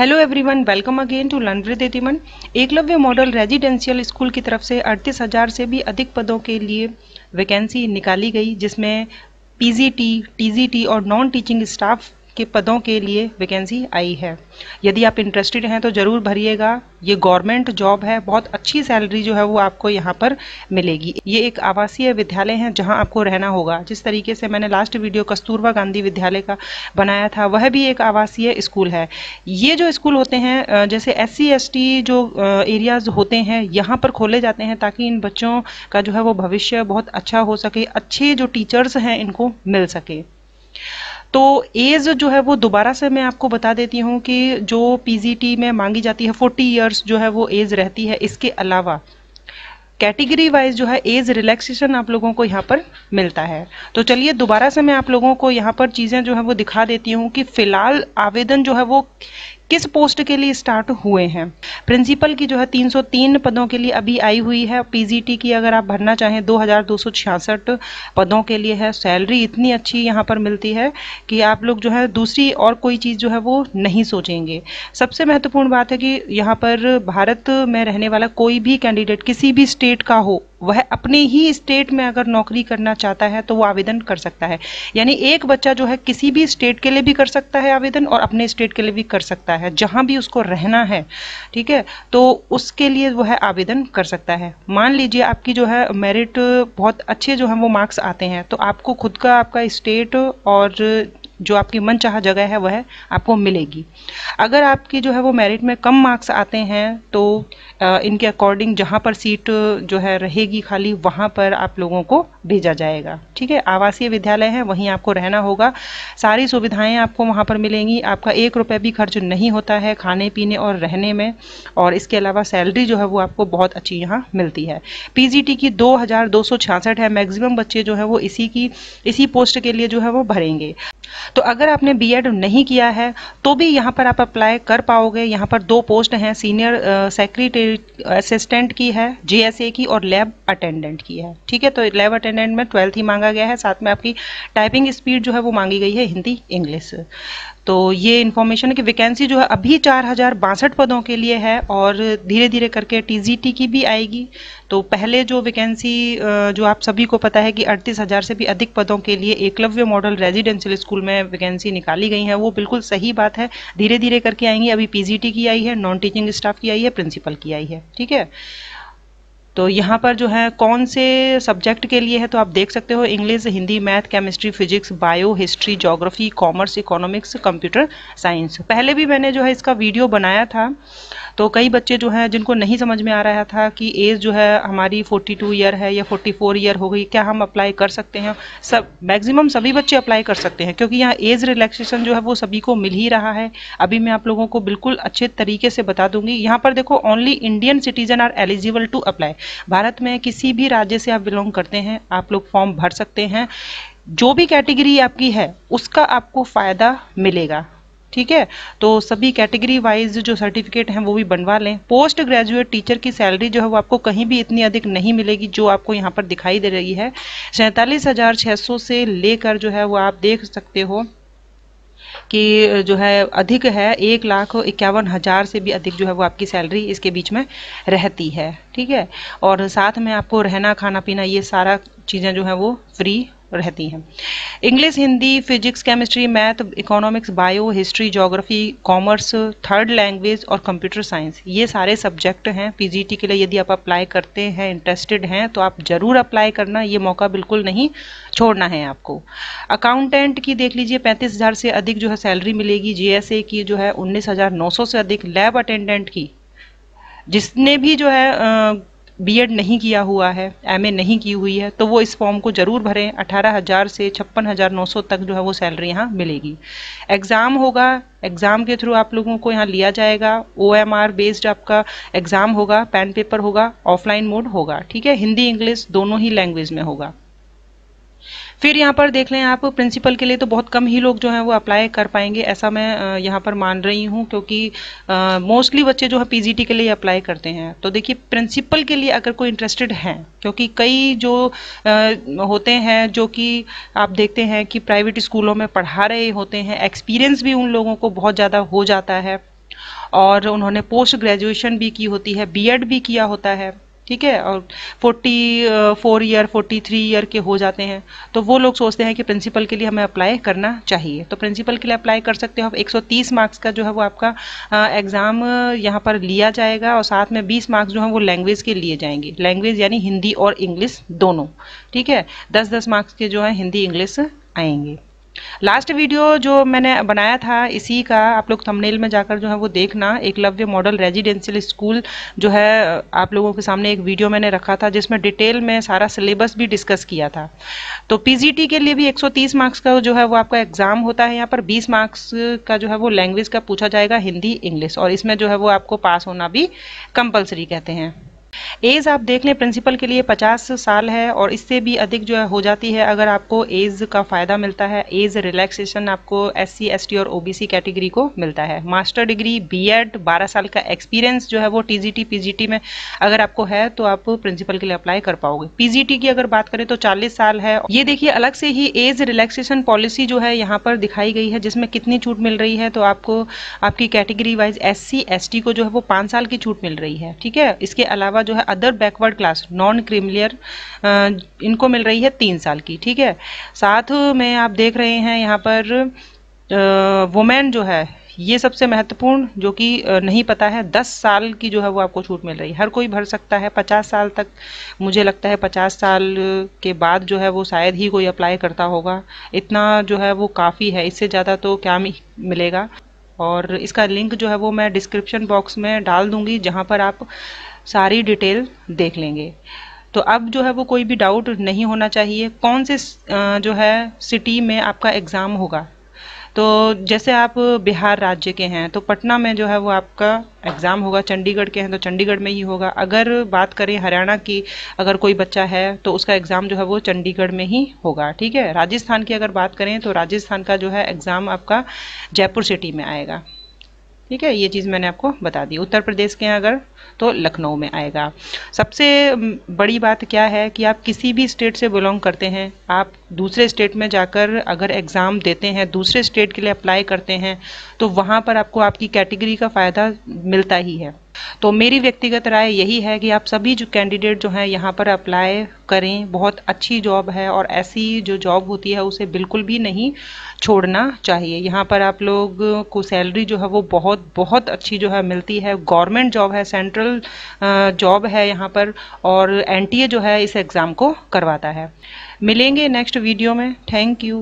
Hello everyone welcome again to learn with Eklavya model residential school की तरफ़ से अड़तीस हज़ार से भी अधिक पदों के लिए वैकेंसी निकाली गई जिसमें पीजीटी, टीजीटी और नॉन टीचिंग स्टाफ के पदों के लिए वैकेंसी आई है। यदि आप इंटरेस्टेड हैं तो ज़रूर भरिएगा। ये गवर्नमेंट जॉब है, बहुत अच्छी सैलरी जो है वो आपको यहाँ पर मिलेगी। ये एक आवासीय विद्यालय है जहाँ आपको रहना होगा। जिस तरीके से मैंने लास्ट वीडियो कस्तूरबा गांधी विद्यालय का बनाया था, वह भी एक आवासीय स्कूल है। ये जो स्कूल होते हैं जैसे एस सी जो एरियाज़ होते हैं, यहाँ पर खोले जाते हैं ताकि इन बच्चों का जो है वो भविष्य बहुत अच्छा हो सके, अच्छे जो टीचर्स हैं, इनको मिल सके। तो एज जो है वो दोबारा से मैं आपको बता देती हूँ कि जो पीजीटी में मांगी जाती है फोर्टी ईयर्स जो है वो एज रहती है इसके अलावा कैटेगरी वाइज जो है एज रिलैक्सेशन आप लोगों को यहाँ पर मिलता है। तो चलिए दोबारा से मैं आप लोगों को यहाँ पर चीज़ें जो है वो दिखा देती हूँ कि फ़िलहाल आवेदन जो है वो किस पोस्ट के लिए स्टार्ट हुए हैं? प्रिंसिपल की जो है 303 पदों के लिए अभी आई हुई है। पीजीटी की अगर आप भरना चाहें, दो हज़ार दो सौ छियासठ पदों के लिए है। सैलरी इतनी अच्छी यहाँ पर मिलती है कि आप लोग जो है दूसरी और कोई चीज़ जो है वो नहीं सोचेंगे। सबसे महत्वपूर्ण बात है कि यहाँ पर भारत में रहने वाला कोई भी कैंडिडेट किसी भी स्टेट का हो वह अपने ही स्टेट में अगर नौकरी करना चाहता है तो वो आवेदन कर सकता है। यानी एक बच्चा जो है, किसी भी स्टेट के लिए भी कर सकता है आवेदन और अपने स्टेट के लिए भी कर सकता है, जहाँ भी उसको रहना है, ठीक है? तो उसके लिए वह आवेदन कर सकता है। मान लीजिए आपकी जो है मेरिट बहुत अच्छे जो है, वो मार्क्स आते हैं तो आपको खुद का, आपका स्टेट और जो आपकी मन चाह जगह है, वह आपको मिलेगी। अगर आपकी जो है वो मेरिट में कम मार्क्स आते हैं तो इनके अकॉर्डिंग जहाँ पर सीट जो है रहेगी खाली, वहाँ पर आप लोगों को भेजा जाएगा। ठीक है? आवासीय विद्यालय है, वहीं आपको रहना होगा। सारी सुविधाएँ आपको वहाँ पर मिलेंगी। आपका एक रुपये भी खर्च नहीं होता है खाने, पीने और रहने में। और इसके अलावा सैलरी जो है वो आपको बहुत अच्छी यहाँ मिलती है। पीजीटी की दो हज़ार दो सौ छियासठ है। मैक्सिमम बच्चे जो है वो इसी की, इसी पोस्ट के लिए जो है वो भरेंगे। तो अगर आपने बीएड नहीं किया है तो भी यहाँ पर आप अप्लाई कर पाओगे। यहाँ पर दो पोस्ट हैं सीनियर सेक्रेटरी असिस्टेंट की है जीएसए की और लैब अटेंडेंट की है। ठीक है? तो लैब अटेंडेंट में ट्वेल्थ ही मांगा गया है, साथ में आपकी टाइपिंग स्पीड जो है वो मांगी गई है हिंदी, इंग्लिश। तो ये इन्फॉर्मेशन है कि वैकेंसी जो है अभी चार हज़ार बासठ पदों के लिए है और धीरे धीरे करके टीजीटी की भी आएगी। तो पहले जो वैकेंसी जो आप सभी को पता है कि अड़तीस हज़ार से भी अधिक पदों के लिए एकलव्य मॉडल रेजिडेंशियल स्कूल में वैकेंसी निकाली गई है, वो बिल्कुल सही बात है। धीरे धीरे करके आएँगी, अभी पीजीटी की आई है नॉन टीचिंग स्टाफ की आई है प्रिंसिपल की आई है, ठीक है? तो यहाँ पर जो है, कौन से सब्जेक्ट के लिए है तो आप देख सकते हो English Hindi math chemistry physics bio history geography commerce economics computer science पहले भी मैंने जो है इसका वीडियो बनाया था तो कई बच्चे जो हैं, जिनको नहीं समझ में आ रहा था कि एज जो है, हमारी 42 ईयर है या 44 ईयर हो गई, क्या हम अप्लाई कर सकते हैं? सब मैक्सिमम सभी बच्चे अप्लाई कर सकते हैं, क्योंकि यहाँ एज रिलैक्सेशन जो है, वो सभी को मिल ही रहा है। अभी मैं आप लोगों को बिल्कुल अच्छे तरीके से बता दूँगी। यहाँ पर देखो only Indian citizen are eligible to apply Bharat में किसी भी राज्य से आप बिलोंग करते हैं, आप लोग फॉर्म भर सकते हैं। जो भी कैटेगरी आपकी है, उसका आपको फ़ायदा मिलेगा, ठीक है? तो सभी कैटेगरी वाइज जो सर्टिफिकेट हैं, वो भी बनवा लें। पोस्ट ग्रेजुएट टीचर की सैलरी जो है, वो आपको कहीं भी इतनी अधिक नहीं मिलेगी जो आपको यहाँ पर दिखाई दे रही है। सैंतालीस हज़ार छः सौ से लेकर जो है, वो आप देख सकते हो कि जो है, अधिक है एक लाख इक्यावन हज़ार से भी अधिक जो है, वो आपकी सैलरी इसके बीच में रहती है। ठीक है? और साथ में आपको रहना, खाना, पीना, ये सारा चीज़ें जो है वो फ्री रहती हैं। English Hindi physics chemistry math economics bio history geography commerce third language और कंप्यूटर साइंस ये सारे सब्जेक्ट हैं। पीजीटी के लिए यदि आप अप्लाई करते हैं इंटरेस्टेड हैं तो आप ज़रूर अप्लाई करना। ये मौका बिल्कुल नहीं छोड़ना है आपको। अकाउंटेंट की देख लीजिए, पैंतीस हज़ार से अधिक जो है सैलरी मिलेगी। जीएसए की जो है उन्नीस हज़ार नौ सौ से अधिक लैब अटेंडेंट की। जिसने भी जो है बीएड नहीं किया हुआ है एमए नहीं की हुई है तो वो इस फॉर्म को ज़रूर भरें। अठारह हज़ार से छप्पन हज़ार नौ सौ तक जो है वो सैलरी यहाँ मिलेगी। एग्ज़ाम होगा एग्ज़ाम के थ्रू आप लोगों को यहाँ लिया जाएगा। ओ एम आर बेस्ड आपका एग्ज़ाम होगा पेन पेपर होगा ऑफलाइन मोड होगा, ठीक है? हिंदी इंग्लिश दोनों ही लैंग्वेज में होगा। फिर यहाँ पर देख लें आप प्रिंसिपल के लिए तो बहुत कम ही लोग जो हैं वो अप्लाई कर पाएँगे ऐसा मैं यहाँ पर मान रही हूँ क्योंकि मोस्टली बच्चे जो है पीजीटी के लिए अप्लाई करते हैं। तो देखिए प्रिंसिपल के लिए अगर कोई इंटरेस्टेड हैं क्योंकि कई जो आ, होते हैं जो कि आप देखते हैं कि प्राइवेट स्कूलों में पढ़ा रहे होते हैं एक्सपीरियंस भी उन लोगों को बहुत ज़्यादा हो जाता है। और उन्होंने पोस्ट ग्रेजुएशन भी की होती है बीएड भी किया होता है। ठीक है? और forty four year forty three year के हो जाते हैं। तो वो लोग सोचते हैं कि प्रिंसिपल के लिए हमें अप्लाई करना चाहिए। तो प्रिंसिपल के लिए अप्लाई कर सकते हो। आप 130 मार्क्स का जो है वो आपका एग्ज़ाम यहाँ पर लिया जाएगा और साथ में 20 मार्क्स जो है वो लैंग्वेज के लिए जाएँगे। लैंग्वेज यानी हिंदी और इंग्लिश दोनों। ठीक है? दस दस मार्क्स के जो है हिंदी इंग्लिश आएँगे। लास्ट वीडियो जो मैंने बनाया था, इसी का आप लोग थंबनेल में जाकर जो है वो देखना। एकलव्य मॉडल रेजिडेंशियल स्कूल जो है, आप लोगों के सामने एक वीडियो मैंने रखा था, जिसमें डिटेल में सारा सिलेबस भी डिस्कस किया था। तो पीजीटी के लिए भी 130 मार्क्स का जो है वो आपका एग्ज़ाम होता है। यहाँ पर 20 मार्क्स का जो है वो लैंग्वेज का पूछा जाएगा, हिंदी इंग्लिश और इसमें जो है वो आपको पास होना भी कंपल्सरी कहते हैं। एज आप देख लें प्रिंसिपल के लिए 50 साल है और इससे भी अधिक जो है हो जाती है अगर आपको एज का फ़ायदा मिलता है, एज रिलैक्सेशन आपको एस सी टी और ओबीसी कैटेगरी को मिलता है। मास्टर डिग्री बीएड 12 साल का एक्सपीरियंस जो है वो टीजीटी पीजीटी में अगर आपको है तो आप प्रिंसिपल के लिए अप्लाई कर पाओगे। पीजीटी की अगर बात करें तो 40 साल है। ये देखिए, अलग से ही एज रिलैक्सेशन पॉलिसी जो है यहाँ पर दिखाई गई है, जिसमें कितनी छूट मिल रही है तो आपको, आपकी कैटेगरी वाइज एस सी को जो है वो पाँच साल की छूट मिल रही है। ठीक है? इसके अलावा जो है other backward class non creamy layer इनको मिल रही है तीन साल की, ठीक है? साथ में आप देख रहे हैं यहाँ पर वुमेन जो है, ये सबसे महत्वपूर्ण, जो कि नहीं पता है, दस साल की जो है वो आपको छूट मिल रही है। हर कोई भर सकता है, पचास साल तक, मुझे लगता है पचास साल के बाद जो है वो शायद ही कोई अप्लाई करता होगा। इतना जो है वो काफ़ी है, इससे ज़्यादा तो क्या मिलेगा? और इसका लिंक जो है वो मैं डिस्क्रिप्शन बॉक्स में डाल दूँगी, जहाँ पर आप सारी डिटेल देख लेंगे। तो अब जो है वो कोई भी डाउट नहीं होना चाहिए। कौन से जो है सिटी में आपका एग्ज़ाम होगा? तो जैसे आप बिहार राज्य के हैं तो पटना में जो है वो आपका एग्ज़ाम होगा। चंडीगढ़ के हैं तो चंडीगढ़ में ही होगा। अगर बात करें हरियाणा की, अगर कोई बच्चा है तो उसका एग्ज़ाम जो है वो चंडीगढ़ में ही होगा। ठीक है? राजस्थान की अगर बात करें तो राजस्थान का जो है एग्ज़ाम आपका जयपुर सिटी में आएगा। ठीक है, ये चीज़ मैंने आपको बता दी। उत्तर प्रदेश के अगर तो लखनऊ में आएगा। सबसे बड़ी बात क्या है कि आप किसी भी स्टेट से बिलोंग करते हैं, आप दूसरे स्टेट में जाकर अगर एग्ज़ाम देते हैं, दूसरे स्टेट के लिए अप्लाई करते हैं तो वहाँ पर आपको आपकी कैटेगरी का फ़ायदा मिलता ही है। तो मेरी व्यक्तिगत राय यही है कि आप सभी जो कैंडिडेट जो हैं, यहाँ पर अप्लाई करें। बहुत अच्छी जॉब है और ऐसी जो जॉब होती है, उसे बिल्कुल भी नहीं छोड़ना चाहिए। यहाँ पर आप लोग को सैलरी जो है, वो बहुत बहुत अच्छी जो है, मिलती है। गवर्नमेंट जॉब है सेंट्रल जॉब है यहाँ पर और एन जो है, इस एग्ज़ाम को करवाता है। मिलेंगे नेक्स्ट वीडियो में। Thank you